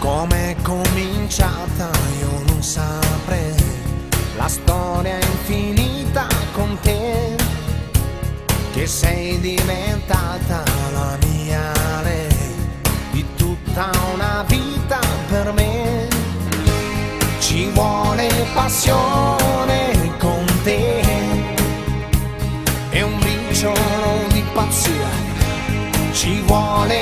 Com'è cominciata io non saprei, la storia è infinita con te, che sei diventata la mia re di tutta una vita per me. Ci vuole passione con te e un briciolo di pazzia, ci vuole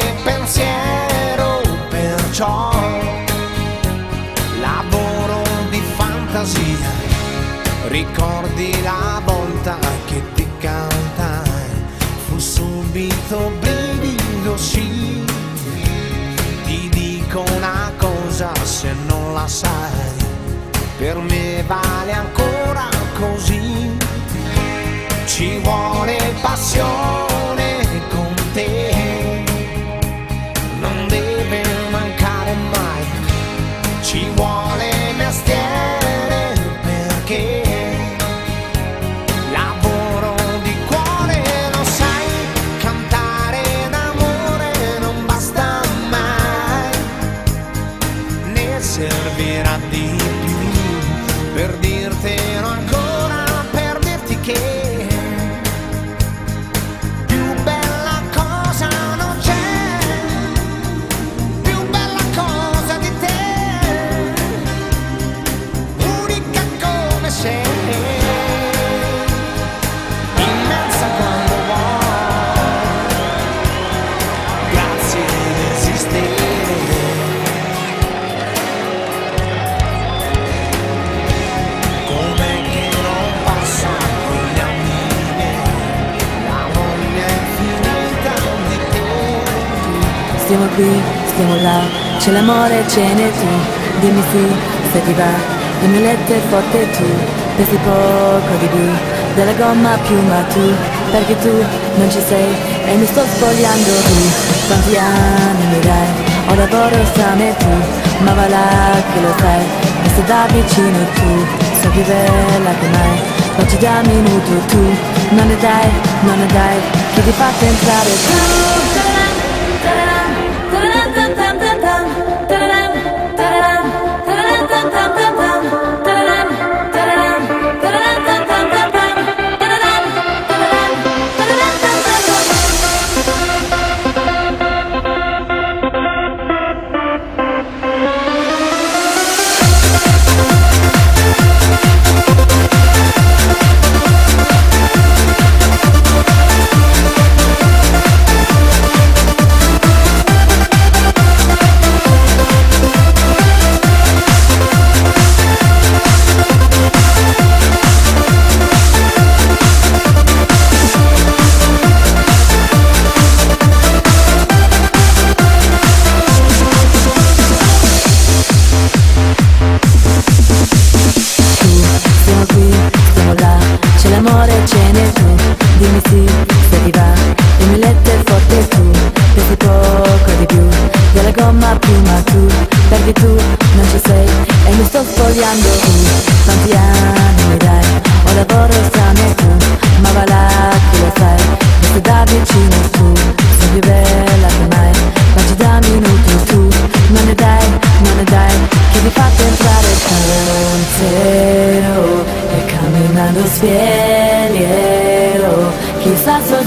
Ricordi la volta che ti cantai, fu subito brivido sì. Ti dico una cosa se non la sai, per me vale ancora così. Ci vuole passione Stiamo qui, stiamo là, c'è l'amore, ce n'è tu Dimmi sì, se ti va, il mio letto forte tu. Pesi poco di più, della gomma piuma tu. Perché tu non ci sei e mi sto spogliando tu. Quanti anni mi dai, ho lavoro sane tu Ma va là che lo sai, mi stai da vicino tu Sei più bella che mai, oggi da minuto tu Non ne dai, non ne dai, che ti fa entrare tu Siamo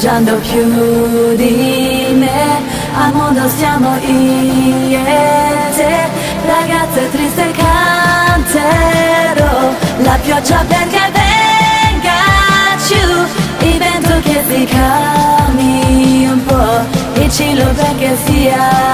sta assaggiando più di me. Al mondo siamo io e te Ragazze triste canterò La pioggia perché venga giù Il vento che si calmi un po' Il cielo perché sia